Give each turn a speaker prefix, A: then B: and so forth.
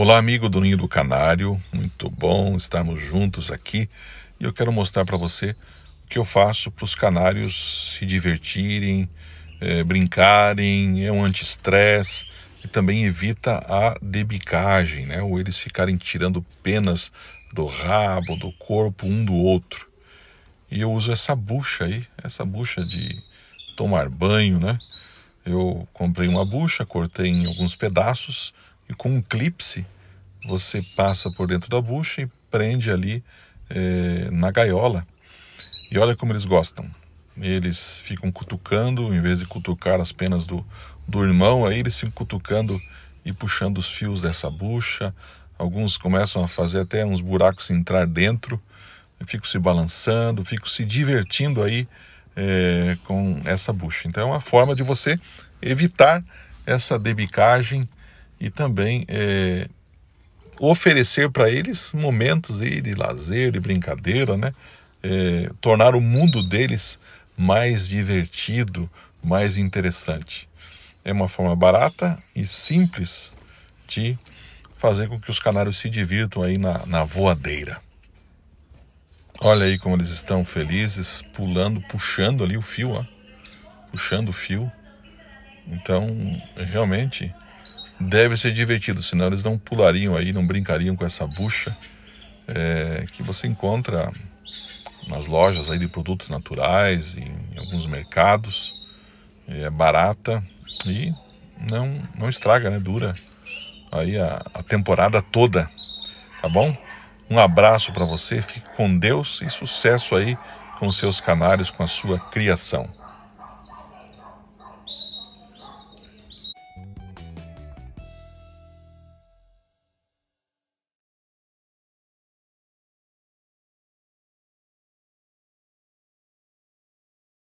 A: Olá, amigo do Ninho do Canário, muito bom estarmos juntos aqui e eu quero mostrar para você o que eu faço para os canários se divertirem, é, brincarem, é um anti-estresse e também evita a debicagem, né? ou eles ficarem tirando penas do rabo, do corpo um do outro. E eu uso essa bucha aí, essa bucha de tomar banho, né? Eu comprei uma bucha, cortei em alguns pedaços e com um clipse você passa por dentro da bucha e prende ali é, na gaiola. E olha como eles gostam. Eles ficam cutucando, em vez de cutucar as penas do, do irmão, aí eles ficam cutucando e puxando os fios dessa bucha. Alguns começam a fazer até uns buracos entrar dentro. Eu fico se balançando, fico se divertindo aí é, com essa bucha. Então é uma forma de você evitar essa debicagem e também é, oferecer para eles momentos de lazer, de brincadeira, né? É, tornar o mundo deles mais divertido, mais interessante. É uma forma barata e simples de fazer com que os canários se divirtam aí na, na voadeira. Olha aí como eles estão felizes, pulando, puxando ali o fio, ó, puxando o fio. Então, realmente deve ser divertido, senão eles não pulariam aí, não brincariam com essa bucha é, que você encontra nas lojas aí de produtos naturais, em alguns mercados. É barata e não, não estraga, né? Dura aí a, a temporada toda, tá bom? Um abraço para você, fique com Deus e sucesso aí com seus canários, com a sua criação.